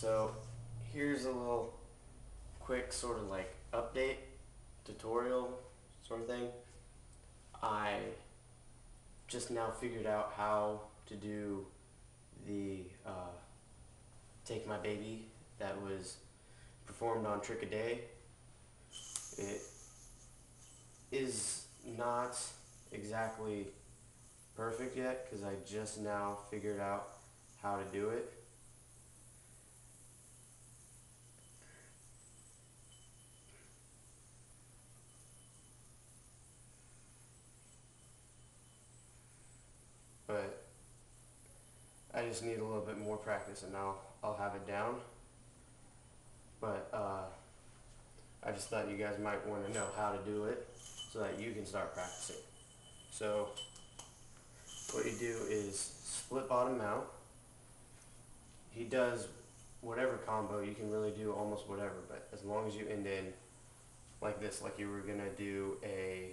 So here's a little quick sort of like update tutorial sort of thing. I just now figured out how to do the uh, Take My Baby that was performed on Trick a Day. It is not exactly perfect yet because I just now figured out how to do it. But I just need a little bit more practice and now I'll have it down. But uh, I just thought you guys might want to know how to do it so that you can start practicing. So what you do is split bottom mount. He does whatever combo, you can really do almost whatever, but as long as you end in like this, like you were gonna do a,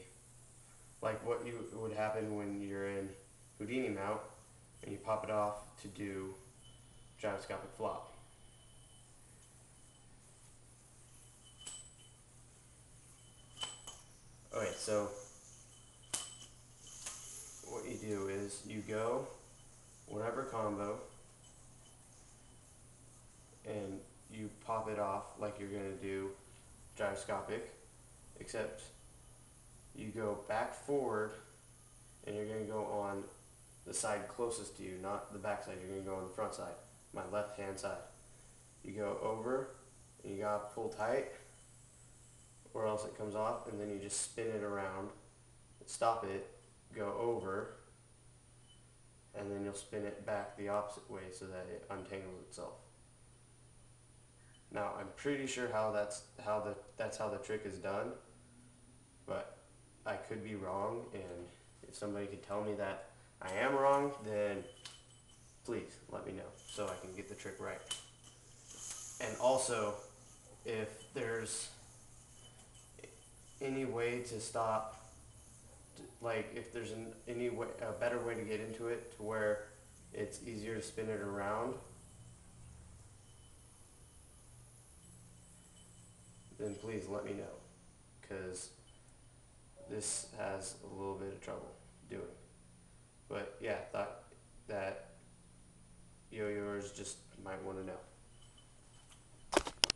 like what you would happen when you're in Houdini mount and you pop it off to do gyroscopic flop. Okay, so what you do is you go whatever combo and you pop it off like you're going to do gyroscopic except you go back forward and you're going to go on the side closest to you, not the back side. You're going to go on the front side, my left hand side. You go over and you got to pull tight or else it comes off and then you just spin it around, stop it, go over, and then you'll spin it back the opposite way so that it untangles itself. Now I'm pretty sure how that's how the that's how the trick is done, but I could be wrong and if somebody could tell me that I am wrong, then please let me know so I can get the trick right. And also, if there's any way to stop, like if there's an, any way, a better way to get into it to where it's easier to spin it around, then please let me know because this has a little bit of trouble doing. But yeah, thought that yo-yoers just might want to know.